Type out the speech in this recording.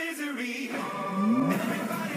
misery. Everybody